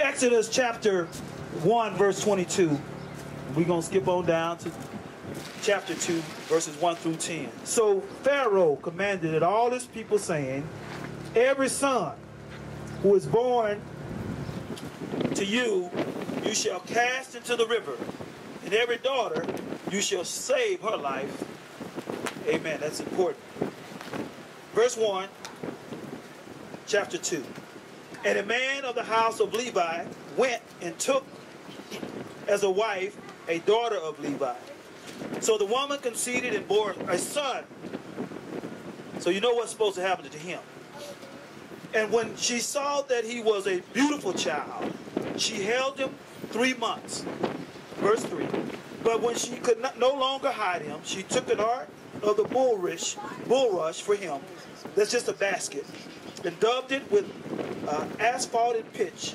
Exodus chapter 1, verse 22. We're going to skip on down to chapter 2, verses 1 through 10. So Pharaoh commanded that all his people, saying, Every son who is born to you, you shall cast into the river, and every daughter you shall save her life. Amen. That's important. Verse 1, chapter 2. And a man of the house of Levi went and took as a wife a daughter of Levi. So the woman conceived and bore a son. So you know what's supposed to happen to him. And when she saw that he was a beautiful child, she held him three months. Verse 3. But when she could not, no longer hide him, she took an ark of the bulrush, bulrush for him. That's just a basket. And dubbed it with uh, asphalted pitch.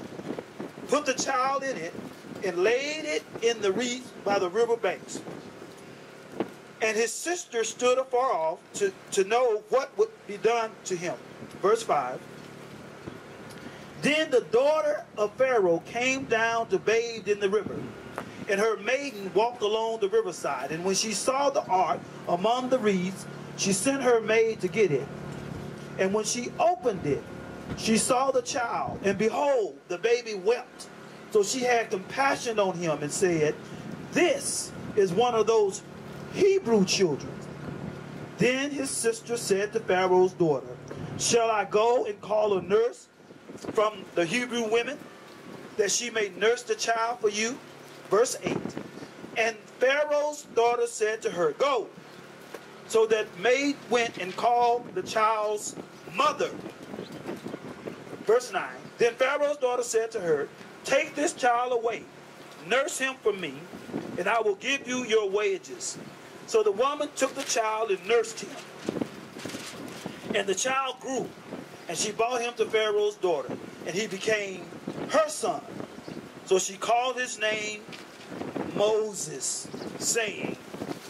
Put the child in it and laid it in the reeds by the river banks. And his sister stood afar off to, to know what would be done to him. Verse 5. Then the daughter of Pharaoh came down to bathe in the river. And her maiden walked along the riverside. And when she saw the ark among the reeds, she sent her maid to get it. And when she opened it, she saw the child. And behold, the baby wept. So she had compassion on him and said, This is one of those Hebrew children. Then his sister said to Pharaoh's daughter, Shall I go and call a nurse from the Hebrew women that she may nurse the child for you? Verse 8. And Pharaoh's daughter said to her, Go. So that maid went and called the child's mother. Verse 9. Then Pharaoh's daughter said to her, Take this child away, nurse him for me, and I will give you your wages. So the woman took the child and nursed him. And the child grew, and she brought him to Pharaoh's daughter, and he became her son. So she called his name Moses, saying,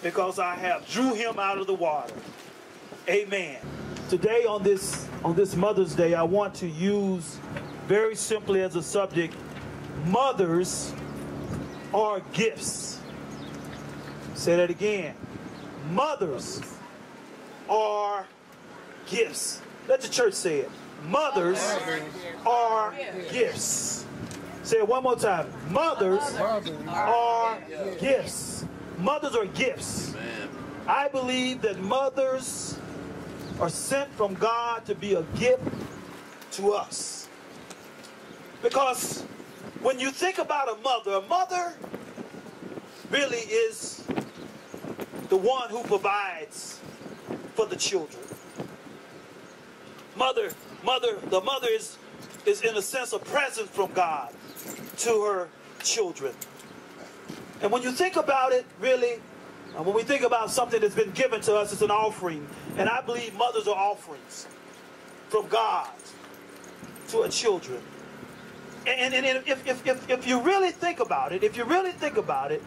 Because I have drew him out of the water. Amen. Today on this on this Mother's Day, I want to use very simply as a subject, mothers are gifts. Say that again. Mothers are gifts. Let the church say it. Mothers are gifts. Say it one more time. Mothers are gifts. Mothers are gifts. I believe that mothers are sent from God to be a gift to us. Because when you think about a mother, a mother really is the one who provides for the children. Mother, mother, the mother is, is in a sense a present from God to her children. And when you think about it, really, uh, when we think about something that's been given to us, it's an offering. And I believe mothers are offerings from God to our children. And, and, and if, if, if, if you really think about it, if you really think about it,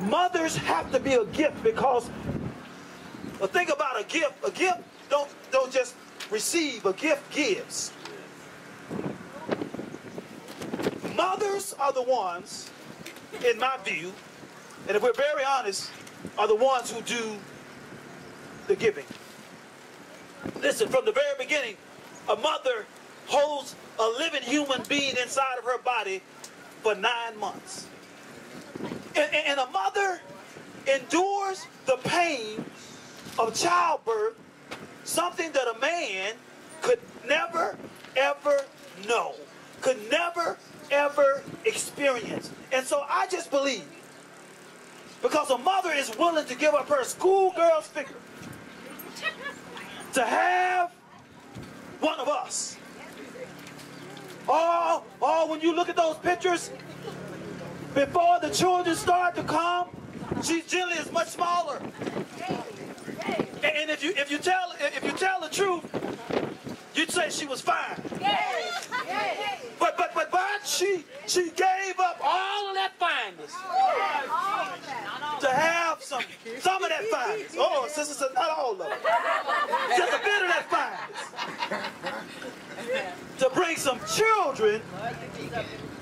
mothers have to be a gift because think about a gift. A gift don't, don't just receive, a gift gives. Mothers are the ones, in my view, and if we're very honest, are the ones who do the giving. Listen, from the very beginning, a mother holds a living human being inside of her body for nine months. And, and a mother endures the pain of childbirth, something that a man could never, ever know, could never, ever experience. And so I just believe, because a mother is willing to give up her schoolgirl's figure to have one of us. Oh, oh, when you look at those pictures, before the children start to come, she's generally is much smaller. And if you if you tell if you tell the truth, you'd say she was fine. But she she gave up all of that fineness to have some some of that fineness. Oh, sisters, not all of it. Just a bit of that fineness to bring some children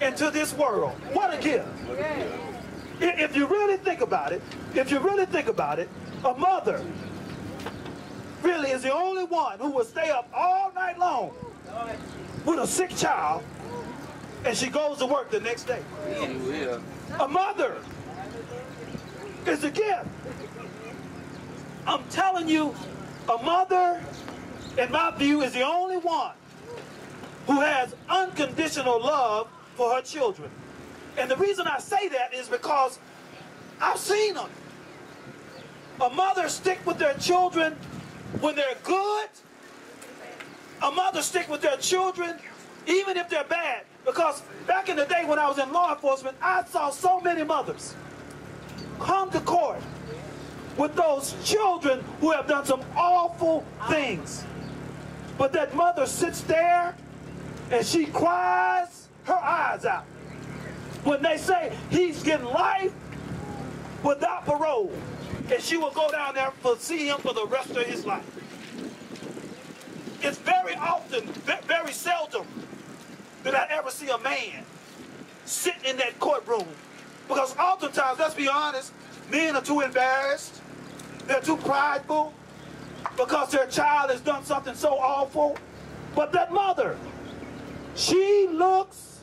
into this world. What a gift. If you really think about it, if you really think about it, a mother really is the only one who will stay up all night long with a sick child and she goes to work the next day. A mother is a gift. I'm telling you, a mother, in my view, is the only one who has unconditional love for her children. And the reason I say that is because I've seen them. A mother stick with their children when they're good. A mother stick with their children even if they're bad. Because back in the day when I was in law enforcement, I saw so many mothers come to court with those children who have done some awful things. But that mother sits there and she cries her eyes out when they say he's getting life without parole. And she will go down there to see him for the rest of his life. It's very often, very seldom that I ever see a man sitting in that courtroom. Because oftentimes, let's be honest, men are too embarrassed. They're too prideful because their child has done something so awful. But that mother, she looks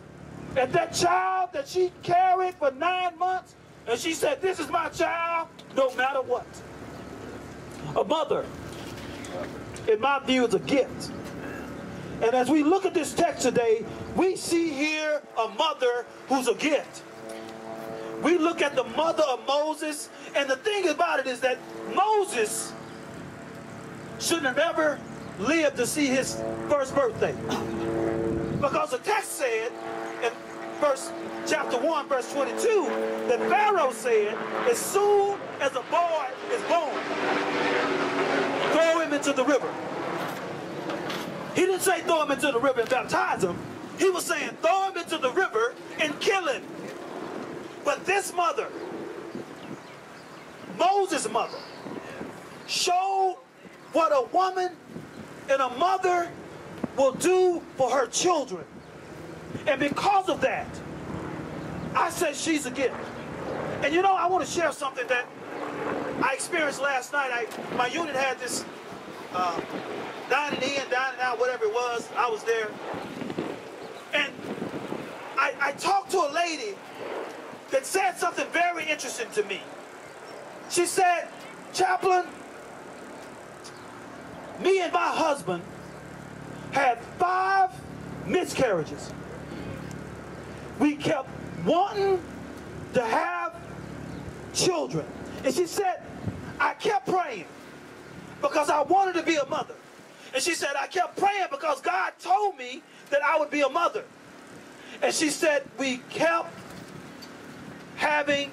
at that child that she carried for nine months and she said, this is my child no matter what. A mother, in my view, is a gift. And as we look at this text today, we see here a mother who's a gift. We look at the mother of Moses, and the thing about it is that Moses shouldn't have ever lived to see his first birthday. Because the text said in verse chapter 1, verse 22, that Pharaoh said, as soon as a boy is born, throw him into the river. He didn't say throw him into the river and baptize him. He was saying throw him into the river and kill him. But this mother, Moses' mother, showed what a woman and a mother will do for her children. And because of that, I said she's a gift. And you know, I want to share something that I experienced last night. I, my unit had this uh, dining in, dining out, whatever it was. I was there. And I, I talked to a lady that said something very interesting to me. She said, Chaplain, me and my husband had five miscarriages. We kept wanting to have children. And she said, I kept praying because I wanted to be a mother. And she said, I kept praying because God told me that I would be a mother. And she said, we kept having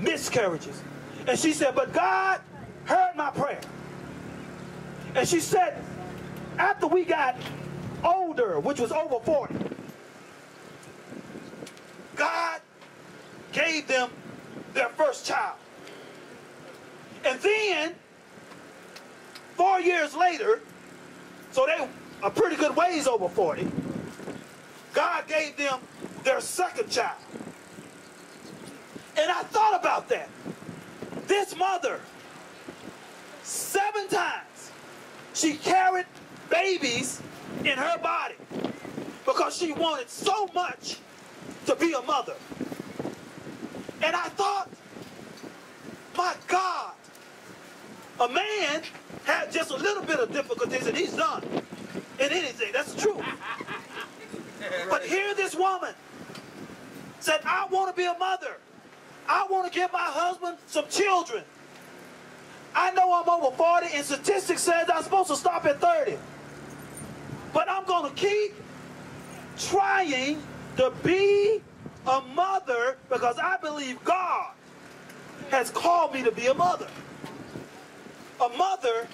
miscarriages. And she said, but God heard my prayer. And she said, after we got older, which was over 40, God gave them their first child. And then Four years later, so they a pretty good ways over 40, God gave them their second child. And I thought about that. This mother, seven times, she carried babies in her body because she wanted so much to be a mother. And I thought, my God, a man had just a little bit of difficulties and he's done in anything. That's true. But here this woman said, I want to be a mother. I want to give my husband some children. I know I'm over 40 and statistics says I'm supposed to stop at 30. But I'm going to keep trying to be a mother because I believe God has called me to be a mother. A mother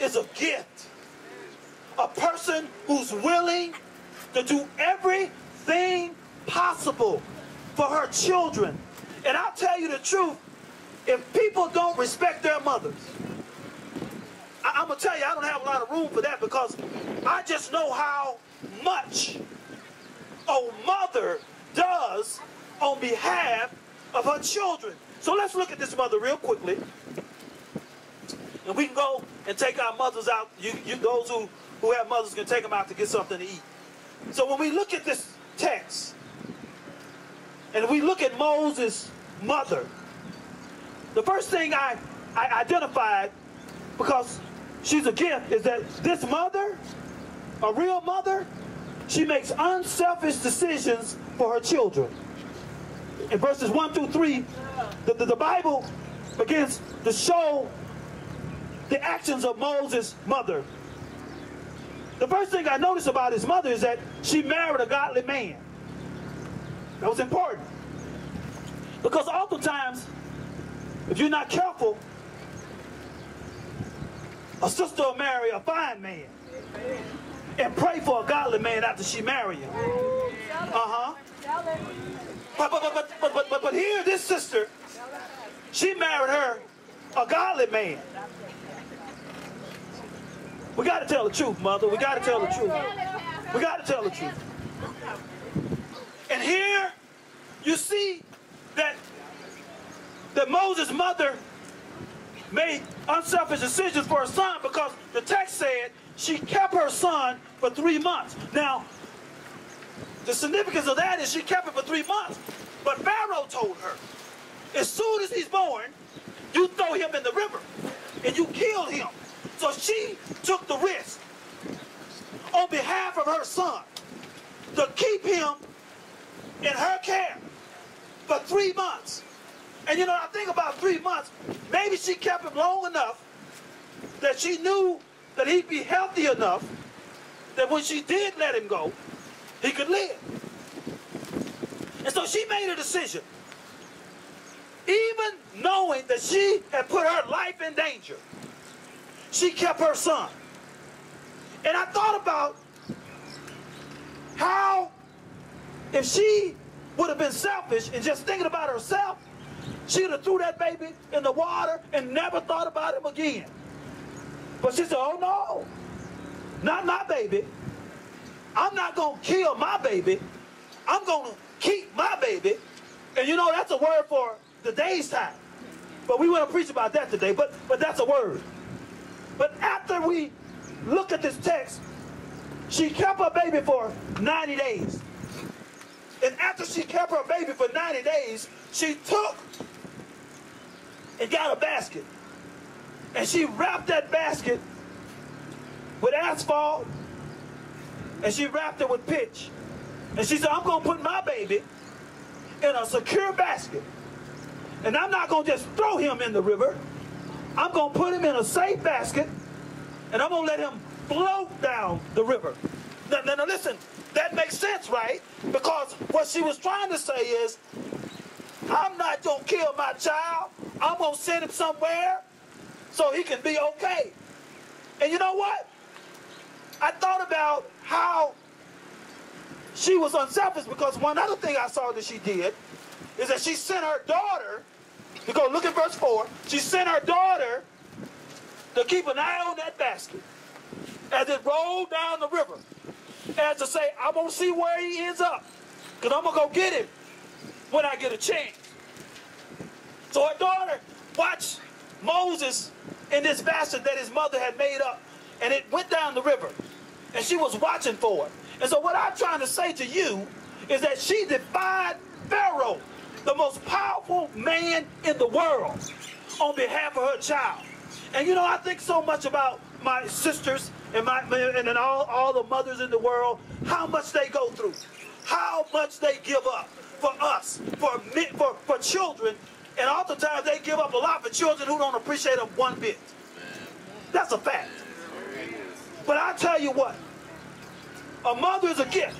is a gift. A person who's willing to do everything possible for her children. And I'll tell you the truth, if people don't respect their mothers, I, am going to tell you, I don't have a lot of room for that because I just know how much a mother does on behalf of her children. So let's look at this mother real quickly. And we can go and take our mothers out. You, you those who, who have mothers can take them out to get something to eat. So when we look at this text, and we look at Moses' mother, the first thing I, I identified, because she's a gift, is that this mother, a real mother, she makes unselfish decisions for her children. In verses 1 through 3, the, the, the Bible begins to show the actions of Moses' mother. The first thing I noticed about his mother is that she married a godly man. That was important. Because oftentimes, if you're not careful, a sister will marry a fine man and pray for a godly man after she marry him. Uh-huh. But, but, but, but, but, but, but here, this sister, she married her a godly man. We got to tell the truth, mother. We got to tell the truth. We got to tell the truth. And here, you see that that Moses' mother made unselfish decisions for her son because the text said she kept her son for three months. Now, the significance of that is she kept him for three months. But Pharaoh told her, as soon as he's born, you throw him in the river and you kill him. So she took the risk on behalf of her son to keep him in her care for three months. And you know, I think about three months, maybe she kept him long enough that she knew that he'd be healthy enough that when she did let him go, he could live. And so she made a decision. Even knowing that she had put her life in danger, she kept her son. And I thought about how if she would have been selfish and just thinking about herself, she'd have threw that baby in the water and never thought about him again. But she said, oh no, not my baby. I'm not going to kill my baby. I'm going to keep my baby. And you know, that's a word for the day's time. But we want to preach about that today, but, but that's a word. But after we look at this text, she kept her baby for 90 days. And after she kept her baby for 90 days, she took and got a basket. And she wrapped that basket with asphalt and she wrapped it with pitch. And she said, I'm going to put my baby in a secure basket. And I'm not going to just throw him in the river. I'm going to put him in a safe basket. And I'm going to let him float down the river. Now, now, now listen, that makes sense, right? Because what she was trying to say is, I'm not going to kill my child. I'm going to send him somewhere so he can be okay. And you know what? I thought about how she was unselfish because one other thing I saw that she did is that she sent her daughter, you go look at verse 4, she sent her daughter to keep an eye on that basket as it rolled down the river. As to say, I'm going to see where he ends up because I'm going to go get him when I get a chance. So her daughter watched Moses in this basket that his mother had made up and it went down the river and she was watching for it. And so what I'm trying to say to you is that she defied Pharaoh, the most powerful man in the world, on behalf of her child. And you know, I think so much about my sisters and my and then all, all the mothers in the world, how much they go through, how much they give up for us, for for, for children, and oftentimes they give up a lot for children who don't appreciate them one bit. That's a fact. But I tell you what, a mother is a gift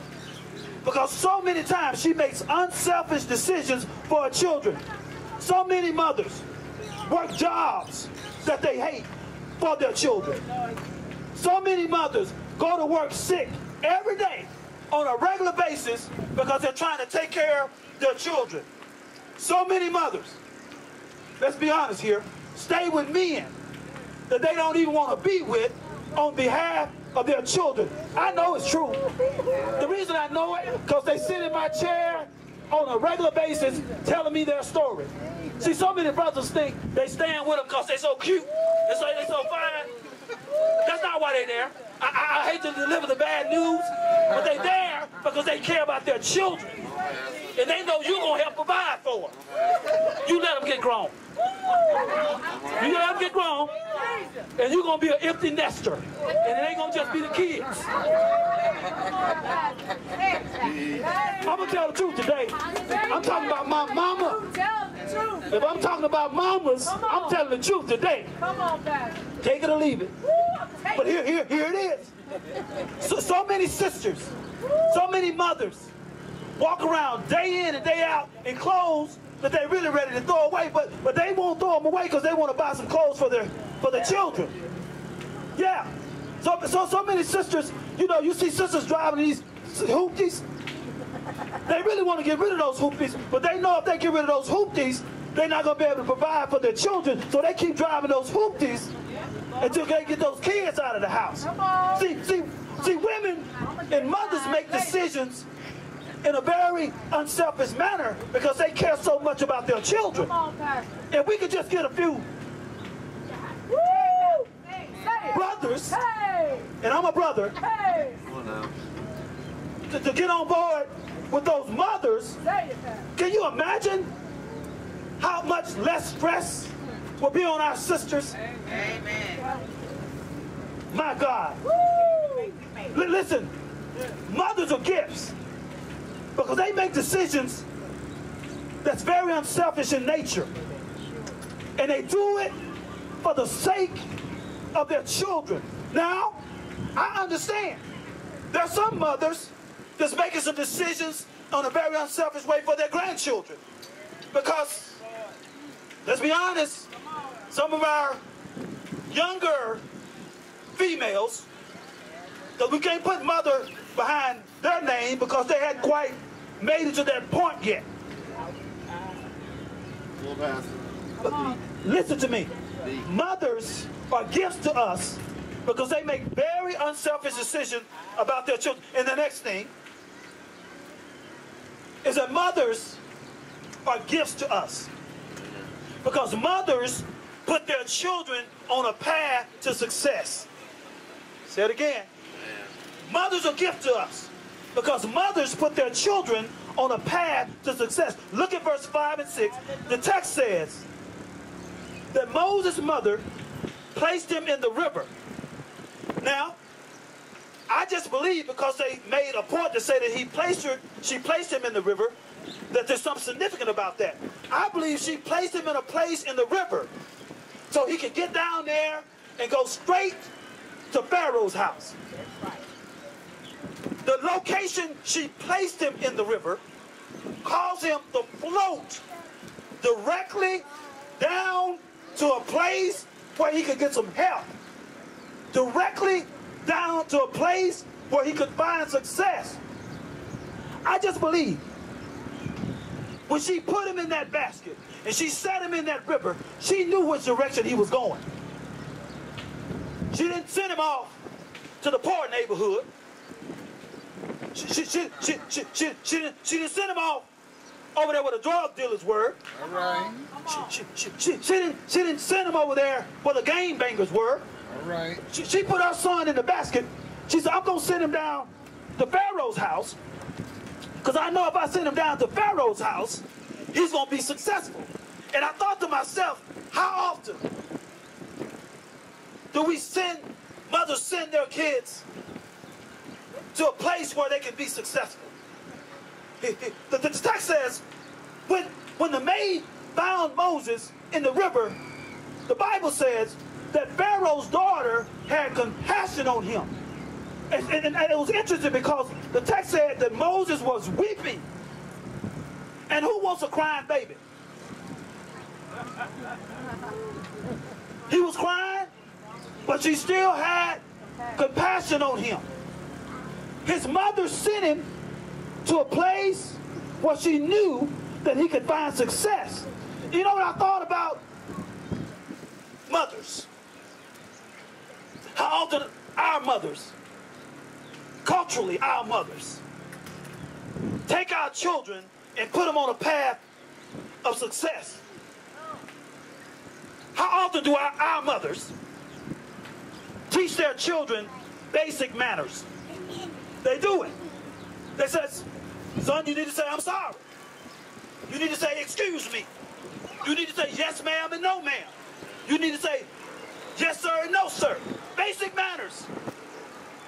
because so many times she makes unselfish decisions for her children. So many mothers work jobs that they hate for their children. So many mothers go to work sick every day on a regular basis because they're trying to take care of their children. So many mothers, let's be honest here, stay with men that they don't even want to be with on behalf of their children. I know it's true. The reason I know it, because they sit in my chair on a regular basis telling me their story. See, so many brothers think they stand with them because they're so cute, and so they're so fine. That's not why they're there. I, I, hate to deliver the bad news, but they're there because they care about their children. And they know you're going to help provide for them. You let them get grown. You let them get grown, and you're going to be an empty nester. And it ain't going to just be the kids. I'm going to tell the truth today. I'm talking about my mama. If I'm talking about mamas, I'm telling the truth today. Come on, Pastor. Take it or leave it. But here, here, here it is. So, so many sisters, so many mothers walk around day in and day out in clothes that they're really ready to throw away, but but they won't throw them away because they want to buy some clothes for their for their children. Yeah. So so so many sisters, you know, you see sisters driving these hoopties. They really want to get rid of those hoopties, but they know if they get rid of those hoopties, they're not going to be able to provide for their children. So they keep driving those hoopties until they get those kids out of the house. See, see, see, women and mothers make decisions in a very unselfish manner because they care so much about their children. Come. If we could just get a few Woo! Brothers, Hey! and I'm a brother, Hey! to, to get on board with those mothers, Say it, Pastor. can you imagine how much less stress will be on our sisters? Amen. My God. Woo! Listen, mothers are gifts because they make decisions that's very unselfish in nature. And they do it for the sake of their children. Now, I understand. There are some mothers that's making some decisions on a very unselfish way for their grandchildren. Because, let's be honest, some of our younger females because we can't put mother behind their name because they hadn't quite made it to that point yet. But listen to me. Mothers are gifts to us because they make very unselfish decisions about their children. And the next thing is that mothers are gifts to us because mothers put their children on a path to success. Say it again. Mothers are a gift to us because mothers put their children on a path to success. Look at verse 5 and 6. The text says that Moses' mother placed him in the river. Now, I just believe because they made a point to say that he placed her, she placed him in the river, that there's something significant about that. I believe she placed him in a place in the river so he could get down there and go straight to Pharaoh's house. The location she placed him in the river caused him to float directly down to a place where he could get some help. Directly down to a place where he could find success. I just believe when she put him in that basket and she set him in that river, she knew which direction he was going. She didn't send him off to the poor neighborhood. She, she, she, she, she, she, she, didn't, she didn't send him off over there where the drug dealers were. All right. She, she, she, she, didn't, she didn't send him over there where the game bangers were. All right. She, she put her son in the basket. She said, I'm going to send him down to Pharaoh's house because I know if I send him down to Pharaoh's house, he's going to be successful. And I thought to myself, how often do we send, mothers send their kids to a place where they can be successful? The, the text says, when, when the maid found Moses in the river, the Bible says that Pharaoh's daughter had compassion on him. And, and- and it was interesting because the text said that Moses was weeping. And who wants a crying baby? He was crying, but she still had compassion on him. His mother sent him to a place where she knew that he could find success. You know what I thought about? Mothers. How often our mothers culturally, our mothers take our children and put them on a path of success. How often do our, our mothers teach their children basic manners? They do it. They says, son, you need to say, I'm sorry. You need to say, excuse me. You need to say, yes, ma'am, and no, ma'am. You need to say, yes, sir, and no, sir. Basic manners.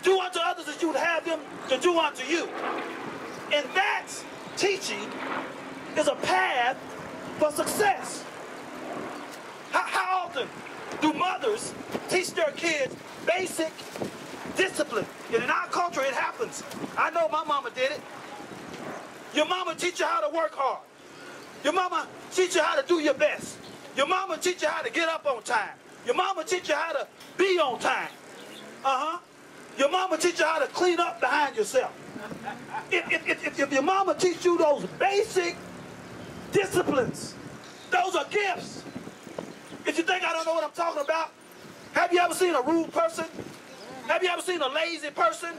Do unto others as you would have them to do unto you. And that teaching is a path for success. How, how often do mothers teach their kids basic discipline? And in our culture, it happens. I know my mama did it. Your mama teach you how to work hard. Your mama teach you how to do your best. Your mama teach you how to get up on time. Your mama teach you how to be on time. Uh-huh. Your mama teach you how to clean up behind yourself. If, if, if, if your mama teach you those basic disciplines, those are gifts. If you think I don't know what I'm talking about, have you ever seen a rude person? Have you ever seen a lazy person?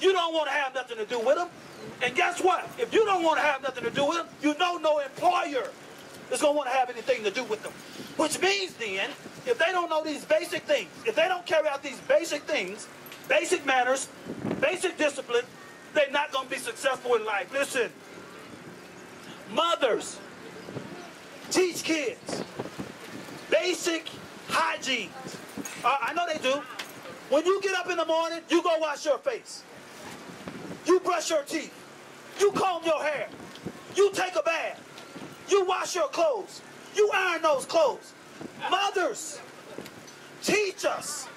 You don't want to have nothing to do with them. And guess what? If you don't want to have nothing to do with them, you know no employer is going to want to have anything to do with them. Which means then, if they don't know these basic things, if they don't carry out these basic things, basic manners, basic discipline, they're not going to be successful in life. Listen, mothers, teach kids basic hygiene. Uh, I know they do. When you get up in the morning, you go wash your face. You brush your teeth. You comb your hair. You take a bath. You wash your clothes. You iron those clothes. Mothers, teach us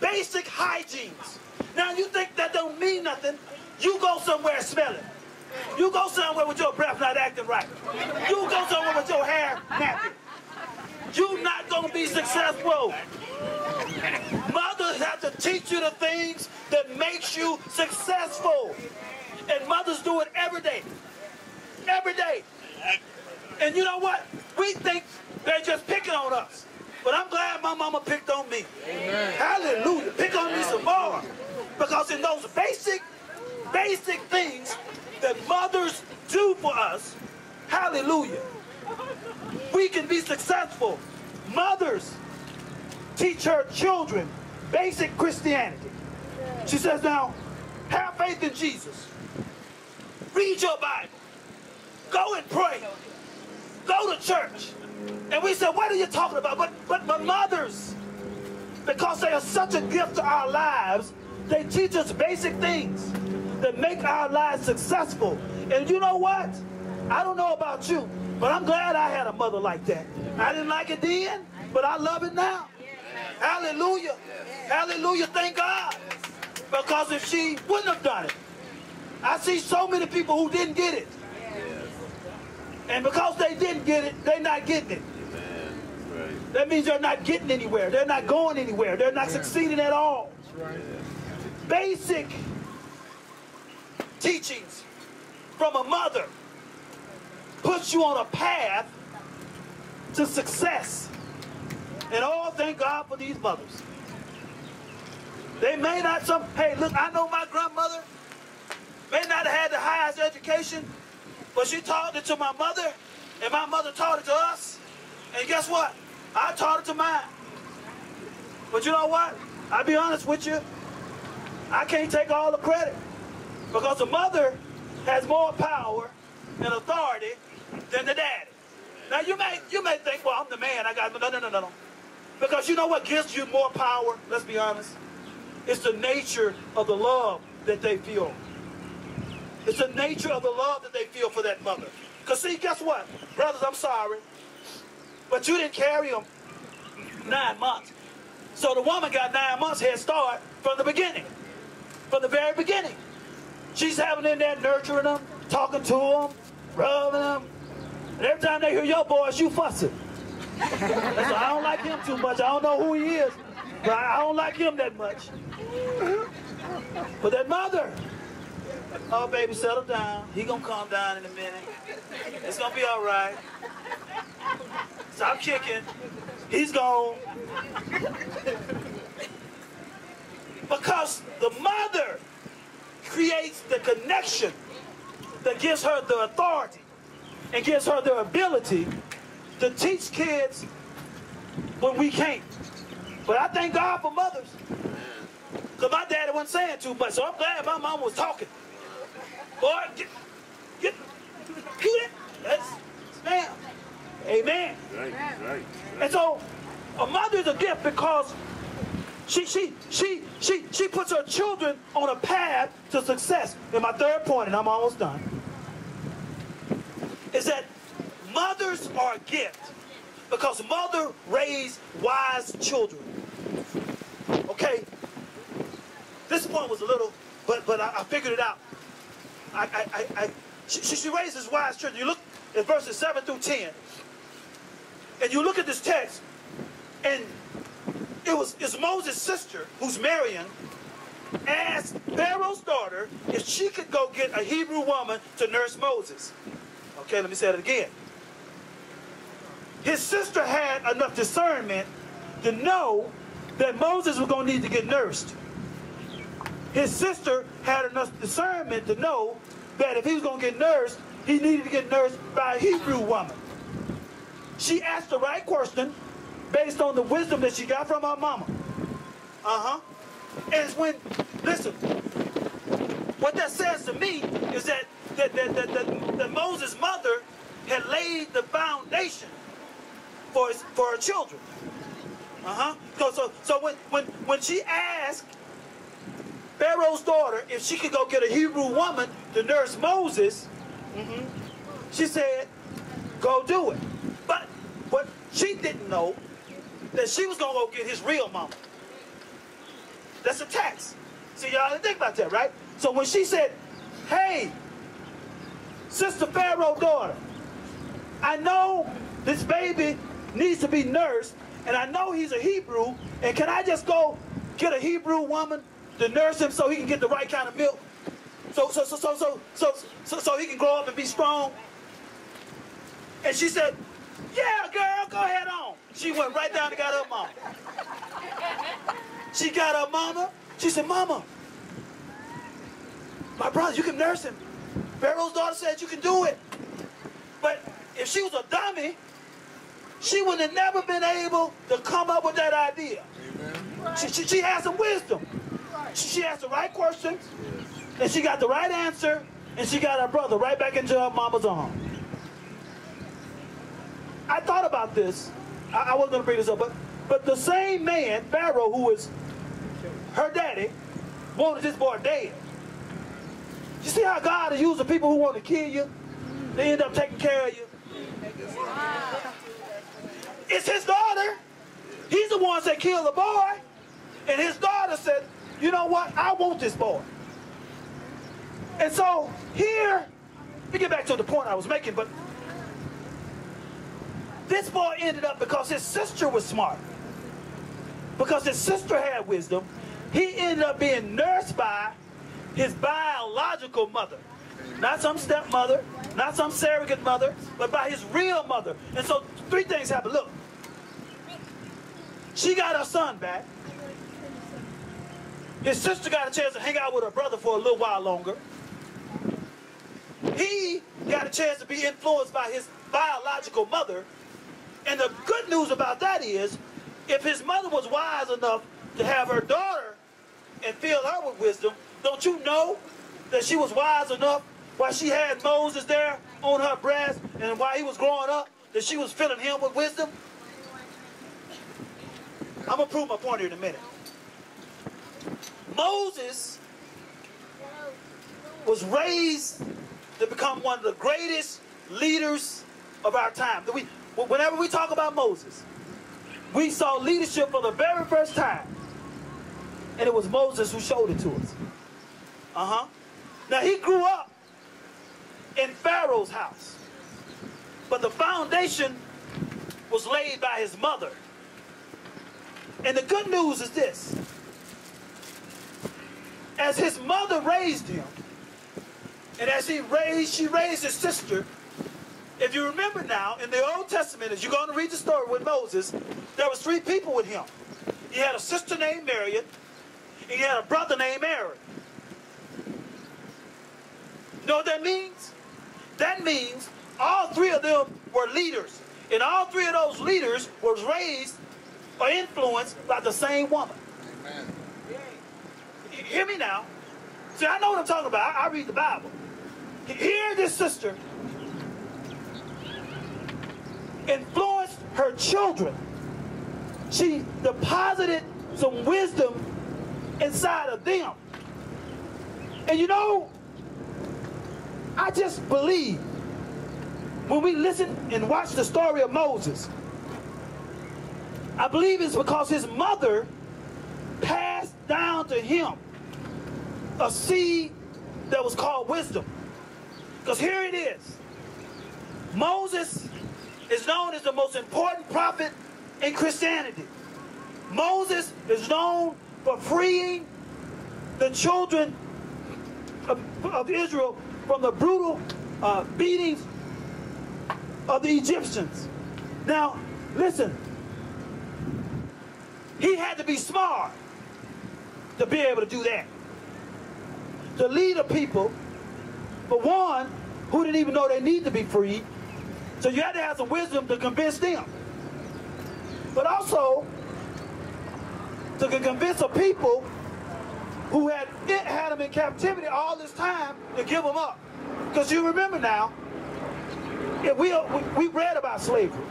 basic hygienes. Now you think that don't mean nothing. You go somewhere smelling. You go somewhere with your breath not acting right. You go somewhere with your hair napping. You're not going to be successful. Mothers have to teach you the things that makes you successful. And mothers do it every day. Every day. And you know what? We think they're just picking on us. But I'm glad my mama picked on me. Amen. Hallelujah. Pick on me some more. Because in those basic, basic things that mothers do for us, hallelujah, we can be successful. Mothers teach her children basic Christianity. She says, now, have faith in Jesus. Read your Bible. Go and pray. Go to church. And we said, what are you talking about? But, but, but mothers, because they are such a gift to our lives, they teach us basic things that make our lives successful. And you know what? I don't know about you, but I'm glad I had a mother like that. I didn't like it then, but I love it now. Hallelujah. Hallelujah. Thank God. Because if she wouldn't have done it, I see so many people who didn't get it. And because they didn't get it, they're not getting it. That means they're not getting anywhere. They're not going anywhere. They're not succeeding at all. Basic teachings from a mother puts you on a path to success. And all thank God for these mothers. They may not some, hey, look, I know my grandmother may not have had the highest education, but she taught it to my mother, and my mother taught it to us. And guess what? I taught it to mine. But you know what? I'll be honest with you. I can't take all the credit. Because the mother has more power and authority than the daddy. Now you may you may think, well, I'm the man. I got no no no no no. Because you know what gives you more power? Let's be honest. It's the nature of the love that they feel. It's the nature of the love that they feel for that mother. Because see, guess what? Brothers, I'm sorry. But you didn't carry them nine months. So the woman got nine months head start from the beginning. From the very beginning. She's having in there nurturing them, talking to them, rubbing them. And every time they hear your voice, you fussing. so I don't like him too much. I don't know who he is, but I don't like him that much. But that mother, oh baby, settle down. He gonna calm down in a minute. It's gonna be all right. Stop kicking. He's gone. Because the mother creates the connection that gives her the authority and gives her the ability to teach kids when we can't. But I thank God for mothers. Because my daddy wasn't saying too much, so I'm glad my mom was talking. Boy, get, get, get it. That's, ma'am. Amen. Right, right. And so a mother is a gift because she she she she she puts her children on a path to success. And my third point, and I'm almost done, is that mothers are a gift because mother raised wise children. Okay? This point was a little, but but I, I figured it out. I I I, she, she raises wise children. You look at verses seven through ten, and you look at this text, and it was it's Moses' sister, who's Miriam, asked Pharaoh's daughter if she could go get a Hebrew woman to nurse Moses. Okay, let me say it again. His sister had enough discernment to know that Moses was going to need to get nursed. His sister had enough discernment to know that if he was going to get nursed, he needed to get nursed by a Hebrew woman. She asked the right question based on the wisdom that she got from her mama. Uh-huh. And it's when, listen, what that says to me is that, that, that, that, that, that Moses' mother had laid the foundation for, his, for her children. Uh-huh. So, so, so when, when, when she asked Pharaoh's daughter if she could go get a Hebrew woman to nurse Moses, mhm, she said, go do it. But what she didn't know that she was gonna go get his real mama. That's a tax. See, y'all didn't think about that, right? So when she said, hey, Sister Pharaoh daughter, I know this baby needs to be nursed, and I know he's a Hebrew, and can I just go get a Hebrew woman to nurse him so he can get the right kind of milk? So so so so so so so, so he can grow up and be strong? And she said, Yeah, girl, go ahead on. She went right down and got her mama. She got her mama. She said, Mama, my brother, you can nurse him. Pharaoh's daughter said you can do it. But if she was a dummy, she would have never been able to come up with that idea. She, she, she had some wisdom. She, asked the right questions, and she got the right answer, and she got her brother right back into her mama's arms. I thought about this. I, I wasn't going to bring this up, but, but the same man, Pharaoh, who was her daddy, wanted this boy dead. You see how God is using people who want to kill you? They end up taking care of you. It's his daughter. He's the one that killed the boy. And his daughter said, you know what? I want this boy. And so here, me get back to the point I was making, but this boy ended up because his sister was smart. Because his sister had wisdom, he ended up being nursed by his biological mother. Not some stepmother, not some surrogate mother, but by his real mother. And so three things happened. Look, she got her son back. His sister got a chance to hang out with her brother for a little while longer. He got a chance to be influenced by his biological mother. And the good news about that is, if his mother was wise enough to have her daughter and fill her with wisdom, don't you know that she was wise enough while she had Moses there on her breast and while he was growing up, that she was filling him with wisdom? I'm going to prove my point here in a minute. Moses was raised to become one of the greatest leaders of our time. We, whenever we talk about Moses, we saw leadership for the very first time. And it was Moses who showed it to us. Uh-huh. Now he grew up in Pharaoh's house. But the foundation was laid by his mother. And the good news is this. As his mother raised him, and as he raised, she raised his sister. If you remember now, in the Old Testament, as you're going to read the story with Moses, there was three people with him. He had a sister named Miriam, and he had a brother named Aaron. You know what that means? That means all three of them were leaders. And all three of those leaders was raised or influenced by the same woman. Amen. He- Hear me now. See, I know what I'm talking about. I, I read the Bible. Here, this sister influenced her children. She deposited some wisdom inside of them. And you know, I just believe when we listen and watch the story of Moses, I believe it's because his mother passed down to him a seed that was called wisdom. Because here it is. Moses is known as the most important prophet in Christianity. Moses is known for freeing the children of, of Israel from the brutal uh, beatings of the Egyptians. Now, listen. He had to be smart to be able to do that. To lead a people, for one, who didn't even know they need to be free. So you had to have some wisdom to convince them. But also, to convince a people who had it had them in captivity all this time to give them up. Because you remember now, if uh, we, we read about slavery.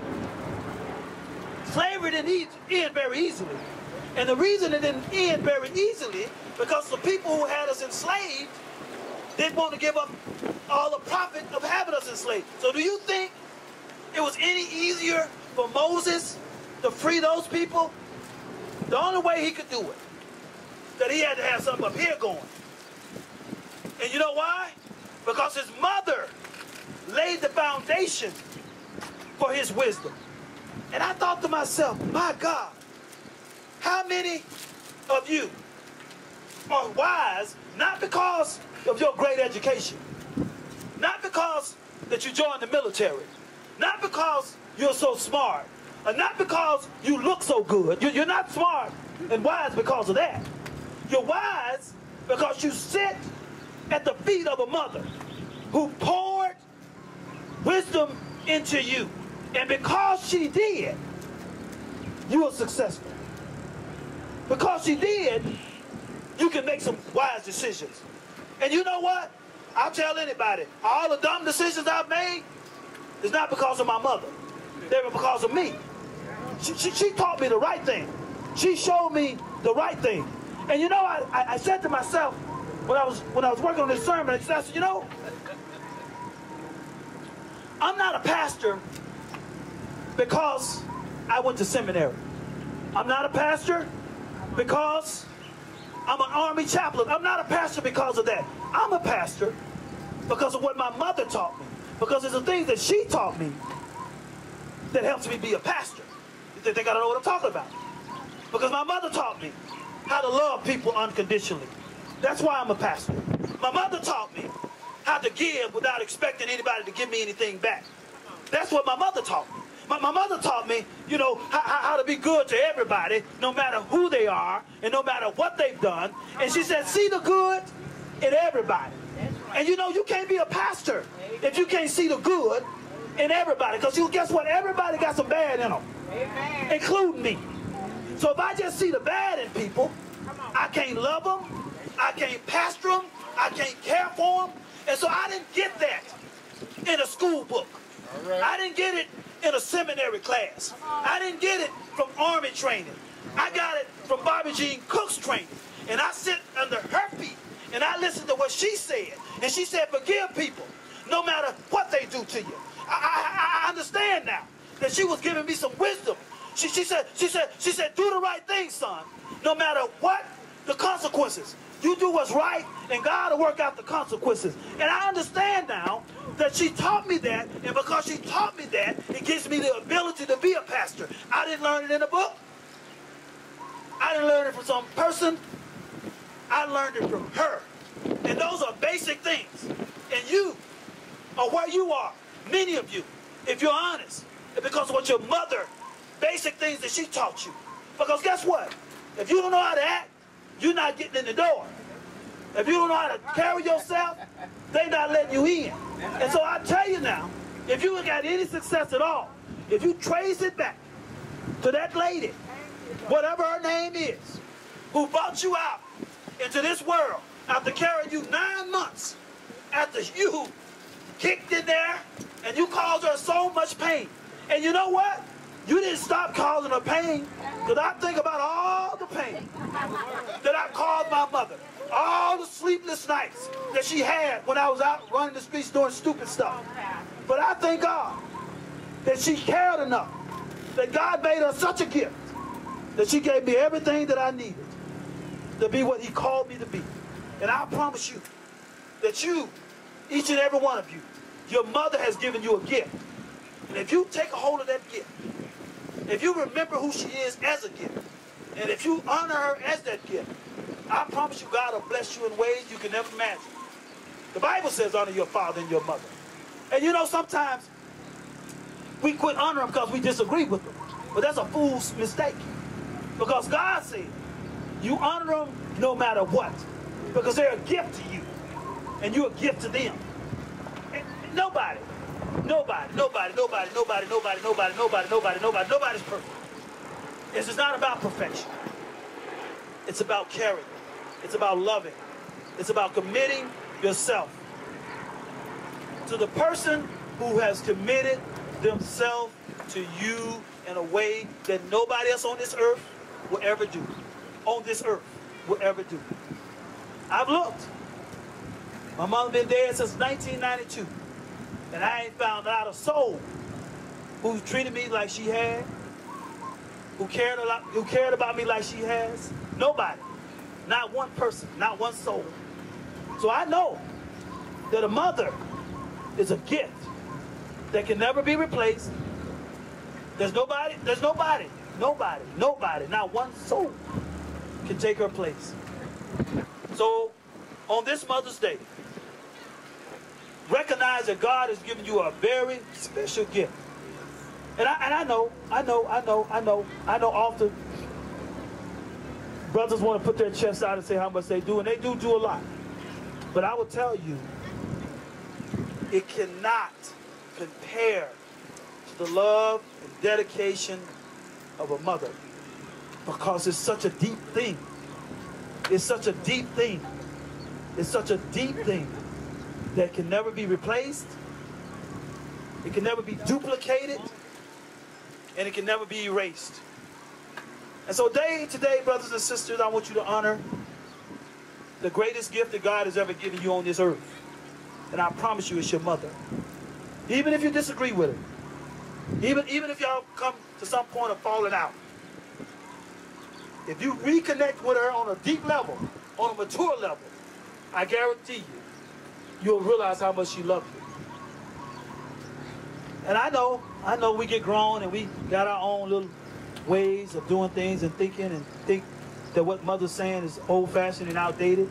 Slavery didn't end very easily. And the reason it didn't end very easily, because the people who had us enslaved didn't want to give up all the profit of having us enslaved. So do you think it was any easier for Moses to free those people? The only way he could do it, that he had to have something up here going. And you know why? Because his mother laid the foundation for his wisdom. And I thought to myself, my God, how many of you are wise not because of your great education, not because that you joined the military, not because you're so smart, and not because you look so good. You- You're not smart and wise because of that. You're wise because you sit at the feet of a mother who poured wisdom into you. And because she did, you are successful. Because she did, you can make some wise decisions. And you know what? I'll tell anybody, all the dumb decisions I've made is not because of my mother. They were because of me. She, she, she taught me the right thing. She showed me the right thing. And you know, I, I, I said to myself when I was when I was working on this sermon, I said, you know, I'm not a pastor because I went to seminary. I'm not a pastor because I'm an army chaplain. I'm not a pastor because of that. I'm a pastor because of what my mother taught me. Because it's the things that she taught me that helps me be a pastor. You think I don't know what I'm talking about? Because my mother taught me how to love people unconditionally. That's why I'm a pastor. My mother taught me how to give without expecting anybody to give me anything back. That's what my mother taught me. My, my mother taught me, you know, how, how, how to be good to everybody, no matter who they are and no matter what they've done. And she said, see the good in everybody. And you know, you can't be a pastor if you can't see the good in everybody. Because you guess what? Everybody got some bad in them, Amen. including me. So if I just see the bad in people, I can't love them, I can't pastor them, I can't care for them. And so I didn't get that in a school book. Right. I didn't get it in a seminary class. I didn't get it from army training. I got it from Bobby Jean Cook's training. And I sit under her feet and I listen to what she said. And she said, forgive people no matter what they do to you. I, I, I understand now that she was giving me some wisdom. She, she said, she said, she said, do the right thing, son. No matter what the consequences. You do what's right, and God will work out the consequences. And I understand now that she taught me that, and because she taught me that, it gives me the ability to be a pastor. I didn't learn it in a book. I didn't learn it from some person. I learned it from her. And those are basic things. And you are where you are, many of you, if you're honest, because of what your mother, basic things that she taught you. Because guess what? If you don't know how to act, you're not getting in the door. If you don't know how to carry yourself, they're not letting you in. And so I tell you now, if you got any success at all, if you trace it back to that lady, whatever her name is, who brought you out into this world after carrying you nine months, after you kicked in there and you caused her so much pain. And you know what? You didn't stop causing her pain because I think about all the pain that I caused my mother. All the sleepless nights that she had when I was out running the streets doing stupid stuff. But I thank God that she cared enough, that God made her such a gift, that she gave me everything that I needed to be what he called me to be. And I promise you that you, each and every one of you, your mother has given you a gift. And if you take a hold of that gift, if you remember who she is as a gift, and if you honor her as that gift, I promise you God will bless you in ways you can never imagine. The Bible says honor your father and your mother. And you know, sometimes we quit honoring them because we disagree with them. But that's a fool's mistake. Because God said, you honor them no matter what. Because they're a gift to you. And you're a gift to them. And nobody, nobody, nobody, nobody, nobody, nobody, nobody, nobody, nobody, nobody, nobody's perfect. This is not about perfection. It's about caring. It's about loving. It's about committing yourself to the person who has committed themselves to you in a way that nobody else on this earth will ever do. On this earth will ever do. I've looked. My mother been dead since 1992. And I ain't found out a soul who treated me like she had, who cared a lot, who cared about me like she has. Nobody. Not one person, not one soul. So I know that a mother is a gift that can never be replaced. There's nobody, there's nobody, nobody, nobody, not one soul can take her place. So on this Mother's Day, recognize that God has given you a very special gift. And I, and I know, I know, I know, I know, I know often brothers want to put their chests out and say how much they do, and they do do a lot. But I will tell you, it cannot compare to the love and dedication of a mother because it's such a deep thing. It's such a deep thing. It's such a deep thing that can never be replaced. It can never be duplicated. And it can never be erased. And so day today, brothers and sisters, I want you to honor the greatest gift that God has ever given you on this earth. And I promise you it's your mother. Even if you disagree with her. Even, even if y'all come to some point of falling out. If you reconnect with her on a deep level, on a mature level, I guarantee you, you'll realize how much she loves you. And I know, I know we get grown and we got our own little ways of doing things and thinking and think that what mother's saying is old-fashioned and outdated.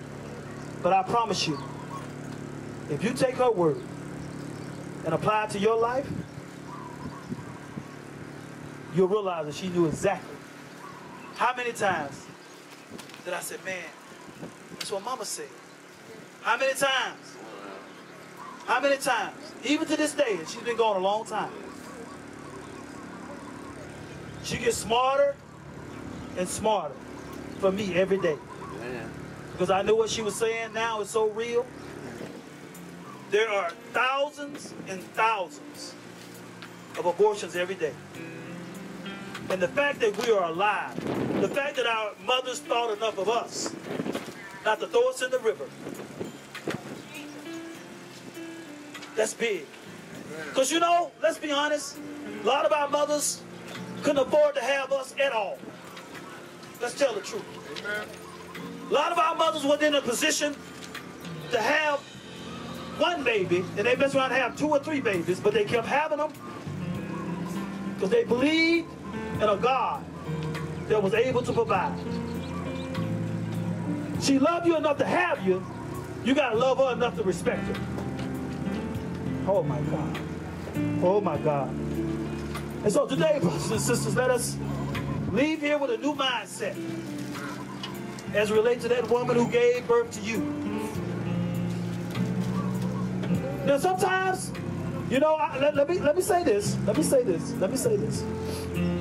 But I promise you, if you take her word and apply it to your life, you'll realize that she knew exactly. How many times did I say, man, that's what mama said. How many times? How many times? Even to this day, and she's been gone a long time. She gets smarter and smarter for me every day. Because I knew what she was saying now is so real. There are thousands and thousands of abortions every day. And the fact that we are alive, the fact that our mothers thought enough of us not to throw us in the river, that's big. Because you know, let's be honest, a lot of our mothers couldn't afford to have us at all. Let's tell the truth. A lot of our mothers were in a position to have one baby, and they mess around and have two or three babies, but they kept having them because they believed in a God that was able to provide. She loved you enough to have you. You got to love her enough to respect her. Oh my God. Oh my God. And so today, brothers and sisters, let us leave here with a new mindset as relates to that woman who gave birth to you. Now sometimes, you know, I, let, let me let me say this. Let me say this. Let me say this.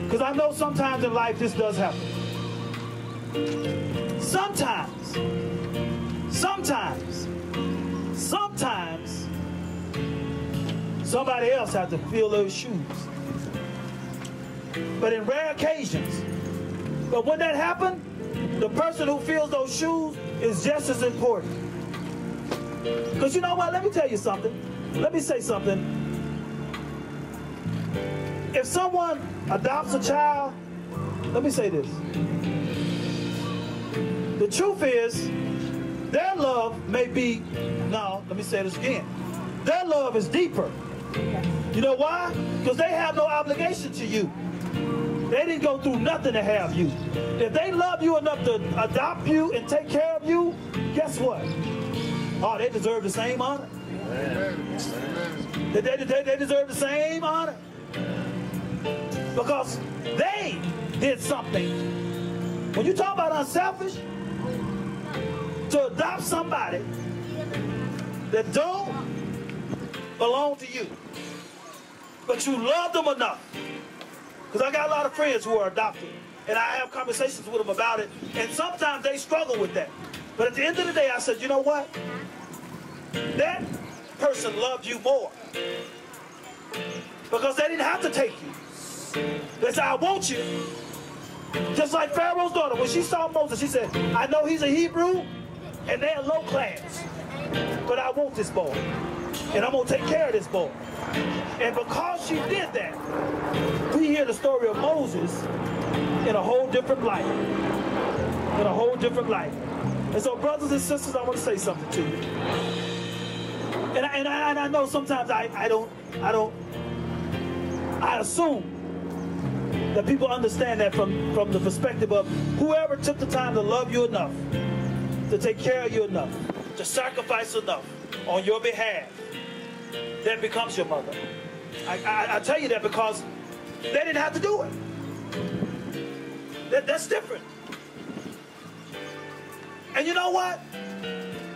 Because I know sometimes in life this does happen. Sometimes, sometimes, sometimes, somebody else has to fill those shoes. But in rare occasions, but when that happens, the person who fills those shoes is just as important. Because you know what? Let me tell you something. Let me say something. If someone adopts a child, let me say this. The truth is, their love may be, no, let me say this again. Their love is deeper. You know why? Because they have no obligation to you. They didn't go through nothing to have you. If they love you enough to adopt you and take care of you, guess what? Oh, they deserve the same honor. They, they, they, they deserve the same honor. Because they did something. When you talk about unselfish, to adopt somebody that don't belong to you, but you love them enough. Because I got a lot of friends who are adopted, and I have conversations with them about it, and sometimes they struggle with that. But at the end of the day, I said, you know what? That person loved you more. Because they didn't have to take you. They said, I want you. Just like Pharaoh's daughter, when she saw Moses, she said, I know he's a Hebrew, and they're low class, but I want this boy. And I'm to take care of this boy. And because she did that, we hear the story of Moses in a whole different light. In a whole different light. And so, brothers and sisters, I want to say something to you. And I, and I, and I know sometimes I, I don't, I don't, I assume that people understand that from, from the perspective of whoever took the time to love you enough, to take care of you enough, to sacrifice enough on your behalf, that becomes your mother. I, I, I tell you that because they didn't have to do it. That, that's different. And you know what?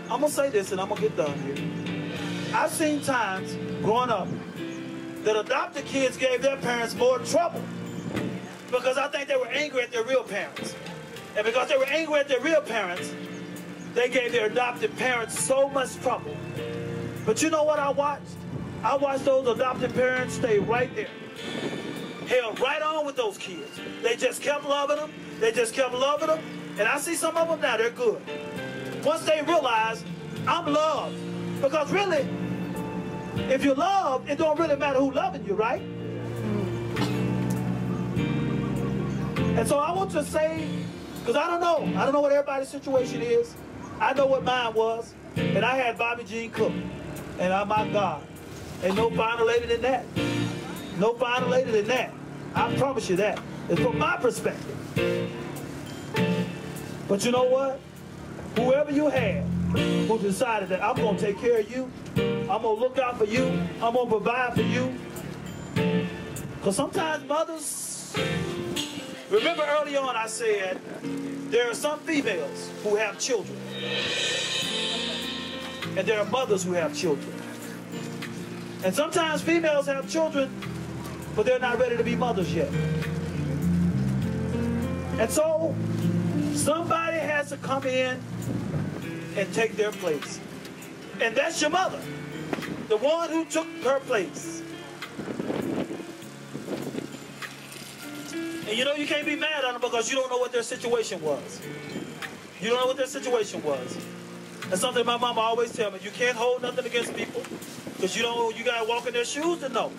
I'm going to say this and I'm going to get done here. I've seen times growing up that adopted kids gave their parents more trouble because I think they were angry at their real parents. And because they were angry at their real parents, they gave their adopted parents so much trouble. But you know what I watched? I watched those adopted parents stay right there. Held right on with those kids. They just kept loving them. They just kept loving them. And I see some of them now, they're good. Once they realize, I'm loved. Because really, if you love, it don't really matter who loving you, right? And so I want to say, because I don't know. I don't know what everybody's situation is. I know what mine was. And I had Bobby Jean Cook. And oh my God, ain't no finer lady than that. No finer lady than that. I promise you that. It's from my perspective. But you know what? Whoever you had who decided that I'm going to take care of you, I'm going to look out for you, I'm going to provide for you. Because sometimes mothers, remember early on I said, there are some females who have children. And there are mothers who have children. And sometimes females have children, but they're not ready to be mothers yet. And so, somebody has to come in and take their place. And that's your mother, the one who took her place. And you know you can't be mad at them because you don't know what their situation was. You don't know what their situation was. That's something my mama always tell me. You can't hold nothing against people because you don't. You gotta walk in their shoes to know.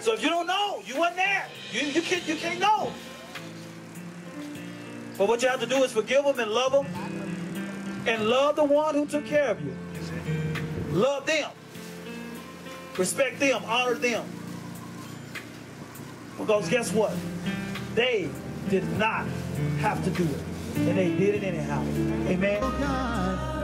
So if you don't know, you weren't there. You you can't you can't know. But what you have to do is forgive them and love them, and love the one who took care of you. Love them. Respect them. Honor them. Because guess what? They did not have to do it. And they did it anyhow. Amen.